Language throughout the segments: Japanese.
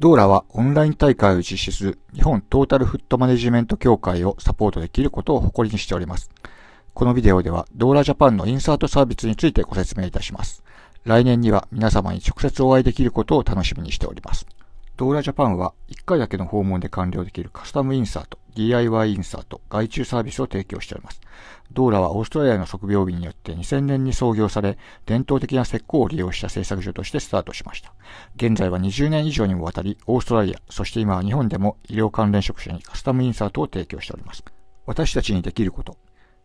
ドーラはオンライン大会を実施する日本トータルフットマネジメント協会をサポートできることを誇りにしております。このビデオではドーラジャパンのインサートサービスについてご説明いたします。来年には皆様に直接お会いできることを楽しみにしております。ドーラジャパンは1回だけの訪問で完了できるカスタムインサート、DIY インサート、外注サービスを提供しております。ドーラはオーストラリアの測病院によって2000年に創業され、伝統的な石膏を利用した製作所としてスタートしました。現在は20年以上にもわたり、オーストラリア、そして今は日本でも医療関連職者にカスタムインサートを提供しております。私たちにできること、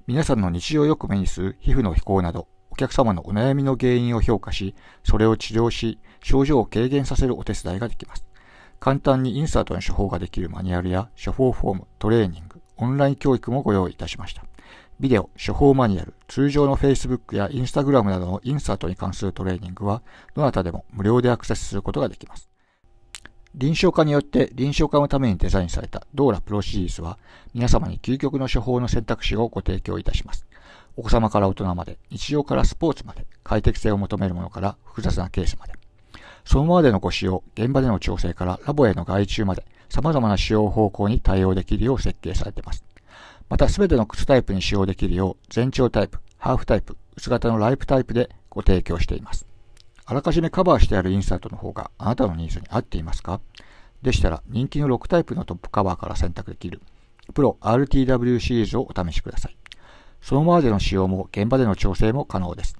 皆さんの日常よく目にする皮膚の飛行など、お客様のお悩みの原因を評価し、それを治療し、症状を軽減させるお手伝いができます。簡単にインサートの処方ができるマニュアルや処方フォーム、トレーニング、オンライン教育もご用意いたしました。ビデオ、処方マニュアル、通常の Facebook や Instagram などのインサートに関するトレーニングは、どなたでも無料でアクセスすることができます。臨床家によって臨床家のためにデザインされたドーラプロシリーズは、皆様に究極の処方の選択肢をご提供いたします。お子様から大人まで、日常からスポーツまで、快適性を求めるものから複雑なケースまで。そのままでのご使用、現場での調整からラボへの外注まで、様々な使用方向に対応できるよう設計されています。また、すべての靴タイプに使用できるよう、全長タイプ、ハーフタイプ、薄型のライプタイプでご提供しています。あらかじめカバーしてあるインサートの方があなたのニーズに合っていますか？でしたら、人気の6タイプのトップカバーから選択できる、プロ RTW シリーズをお試しください。そのままでの使用も現場での調整も可能です。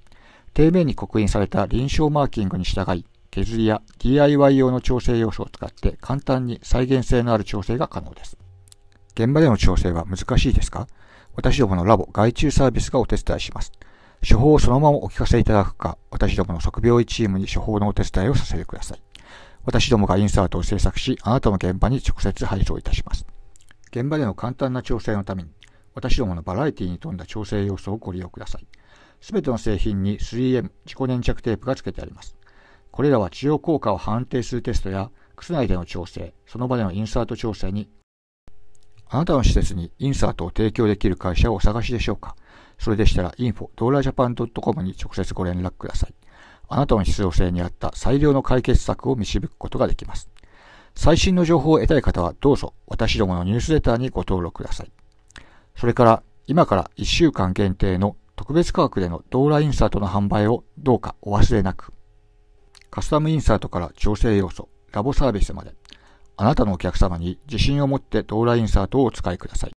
底面に刻印された臨床マーキングに従い、削りや DIY 用の調整要素を使って簡単に再現性のある調整が可能です。現場での調整は難しいですか？私どものラボ外注サービスがお手伝いします。処方をそのままお聞かせいただくか、私どもの測病医チームに処方のお手伝いをさせてください。私どもがインサートを制作し、あなたの現場に直接配送いたします。現場での簡単な調整のために、私どものバラエティに富んだ調整要素をご利用ください。すべての製品に 3M 自己粘着テープが付けてあります。これらは治療効果を判定するテストや、靴内での調整、その場でのインサート調整に、あなたの施設にインサートを提供できる会社をお探しでしょうか？それでしたら info ドーラジャパン .com に直接ご連絡ください。あなたの必要性に合った最良の解決策を導くことができます。最新の情報を得たい方はどうぞ私どものニュースレターにご登録ください。それから今から1週間限定の特別価格でのドーラインサートの販売をどうかお忘れなく。カスタムインサートから調整要素、ラボサービスまで、あなたのお客様に自信を持ってドーラインサートをお使いください。